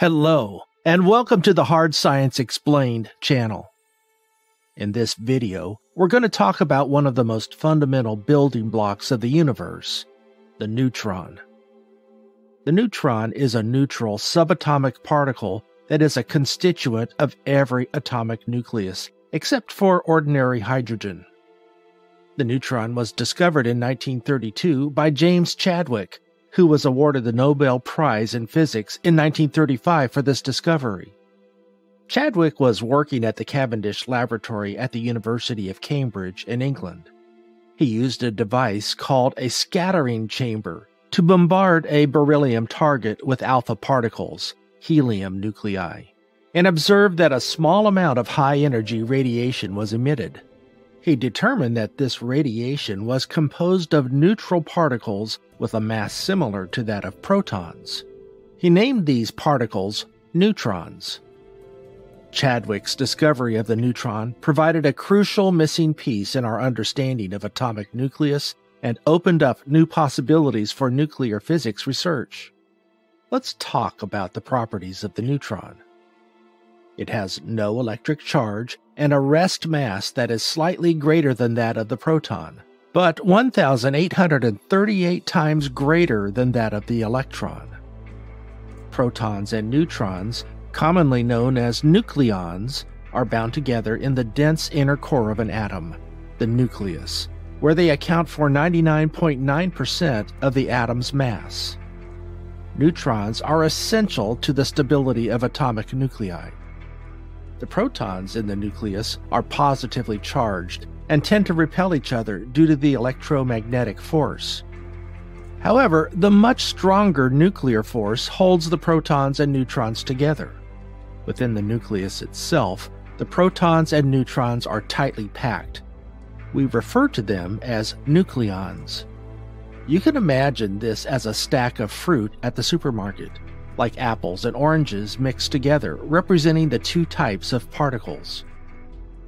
Hello, and welcome to the Hard Science Explained channel. In this video, we're going to talk about one of the most fundamental building blocks of the universe, the neutron. The neutron is a neutral subatomic particle that is a constituent of every atomic nucleus, except for ordinary hydrogen. The neutron was discovered in 1932 by James Chadwick, who was awarded the Nobel Prize in Physics in 1935 for this discovery. Chadwick was working at the Cavendish Laboratory at the University of Cambridge in England. He used a device called a scattering chamber to bombard a beryllium target with alpha particles, helium nuclei, and observed that a small amount of high energy radiation was emitted. He determined that this radiation was composed of neutral particles with a mass similar to that of protons. He named these particles neutrons. Chadwick's discovery of the neutron provided a crucial missing piece in our understanding of atomic nucleus and opened up new possibilities for nuclear physics research. Let's talk about the properties of the neutron. It has no electric charge and a rest mass that is slightly greater than that of the proton, but 1,838 times greater than that of the electron. Protons and neutrons, commonly known as nucleons, are bound together in the dense inner core of an atom, the nucleus, where they account for 99.9% of the atom's mass. Neutrons are essential to the stability of atomic nuclei. The protons in the nucleus are positively charged and tend to repel each other due to the electromagnetic force. However, the much stronger nuclear force holds the protons and neutrons together. Within the nucleus itself, the protons and neutrons are tightly packed. We refer to them as nucleons. You can imagine this as a stack of fruit at the supermarket like apples and oranges mixed together, representing the two types of particles.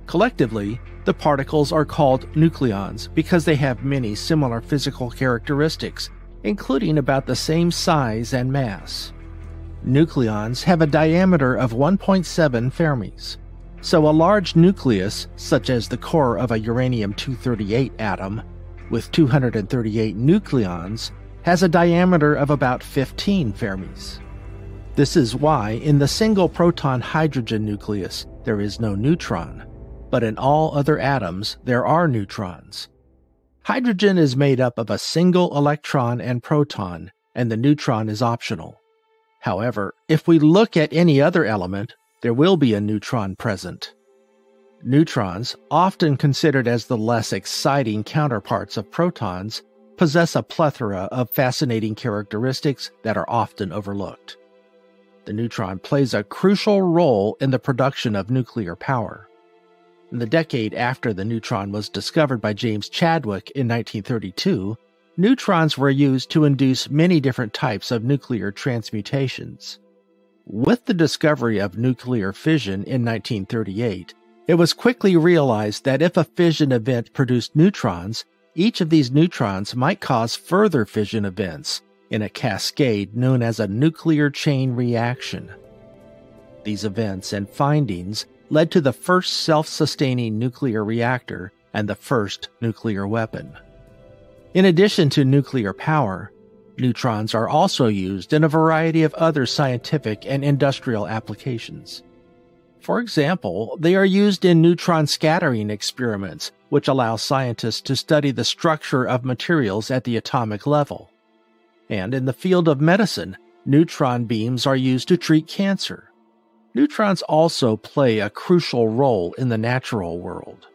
Collectively, the particles are called nucleons because they have many similar physical characteristics, including about the same size and mass. Nucleons have a diameter of 1.7 Fermis, so a large nucleus, such as the core of a uranium 238 atom, with 238 nucleons, has a diameter of about 15 Fermis. This is why in the single proton hydrogen nucleus there is no neutron, but in all other atoms there are neutrons. Hydrogen is made up of a single electron and proton, and the neutron is optional. However, if we look at any other element, there will be a neutron present. Neutrons, often considered as the less exciting counterparts of protons, possess a plethora of fascinating characteristics that are often overlooked the neutron plays a crucial role in the production of nuclear power. In the decade after the neutron was discovered by James Chadwick in 1932, neutrons were used to induce many different types of nuclear transmutations. With the discovery of nuclear fission in 1938, it was quickly realized that if a fission event produced neutrons, each of these neutrons might cause further fission events, in a cascade known as a nuclear chain reaction. These events and findings led to the first self sustaining nuclear reactor and the first nuclear weapon. In addition to nuclear power, neutrons are also used in a variety of other scientific and industrial applications. For example, they are used in neutron scattering experiments, which allow scientists to study the structure of materials at the atomic level. And in the field of medicine, neutron beams are used to treat cancer. Neutrons also play a crucial role in the natural world.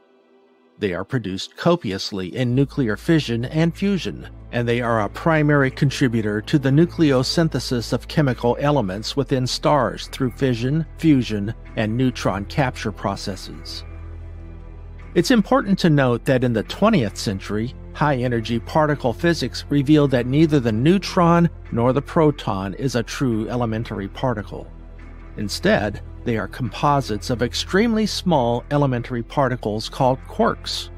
They are produced copiously in nuclear fission and fusion, and they are a primary contributor to the nucleosynthesis of chemical elements within stars through fission, fusion, and neutron capture processes. It's important to note that in the 20th century, high energy particle physics revealed that neither the neutron nor the proton is a true elementary particle. Instead, they are composites of extremely small elementary particles called quarks.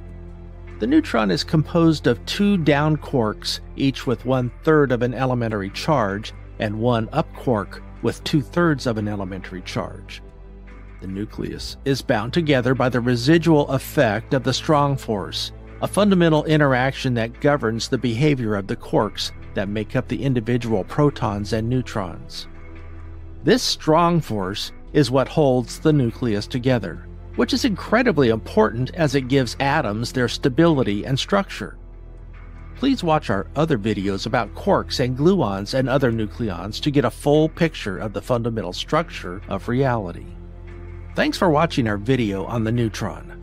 The neutron is composed of two down quarks, each with one third of an elementary charge, and one up quark, with two thirds of an elementary charge. The nucleus is bound together by the residual effect of the strong force, a fundamental interaction that governs the behavior of the quarks that make up the individual protons and neutrons. This strong force is what holds the nucleus together, which is incredibly important as it gives atoms their stability and structure. Please watch our other videos about quarks and gluons and other nucleons to get a full picture of the fundamental structure of reality. Thanks for watching our video on the neutron.